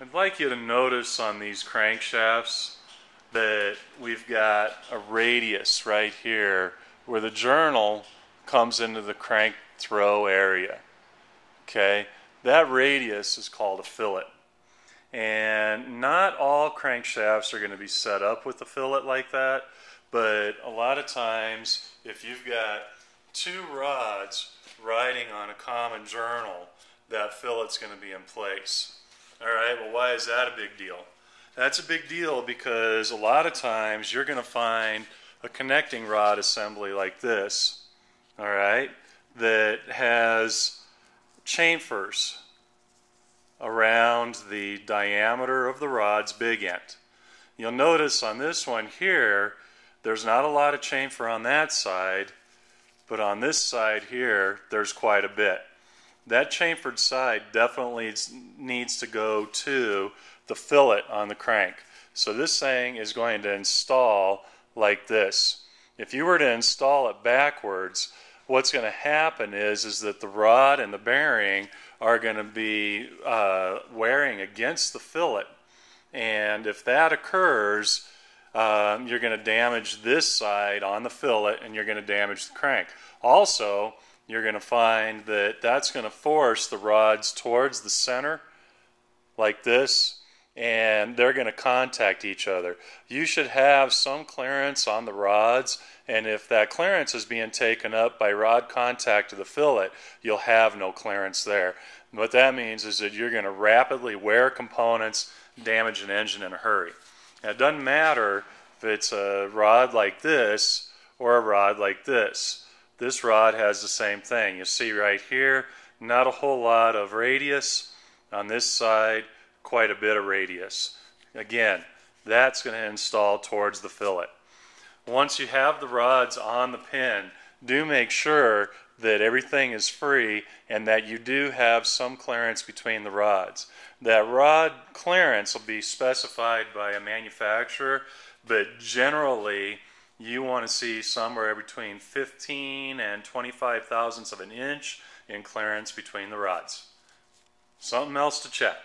I'd like you to notice on these crankshafts that we've got a radius right here where the journal comes into the crank throw area. Okay, that radius is called a fillet. And not all crankshafts are going to be set up with a fillet like that, but a lot of times if you've got two rods riding on a common journal, that fillet's going to be in place. All right, well, why is that a big deal? That's a big deal because a lot of times you're going to find a connecting rod assembly like this, all right, that has chamfers around the diameter of the rod's big end. You'll notice on this one here, there's not a lot of chamfer on that side, but on this side here, there's quite a bit. That chamfered side definitely needs to go to the fillet on the crank. So this thing is going to install like this. If you were to install it backwards, what's going to happen is, is that the rod and the bearing are going to be uh, wearing against the fillet. And if that occurs, um, you're going to damage this side on the fillet and you're going to damage the crank. Also, you're going to find that that's going to force the rods towards the center like this and they're going to contact each other. You should have some clearance on the rods, and if that clearance is being taken up by rod contact to the fillet, you'll have no clearance there. What that means is that you're going to rapidly wear components, damage an engine in a hurry. Now, it doesn't matter if it's a rod like this or a rod like this. This rod has the same thing. You see right here, not a whole lot of radius. On this side, quite a bit of radius. Again, that's going to install towards the fillet. Once you have the rods on the pin, do make sure that everything is free and that you do have some clearance between the rods. That rod clearance will be specified by a manufacturer, but generally you want to see somewhere between 15 and 25 thousandths of an inch in clearance between the rods. Something else to check.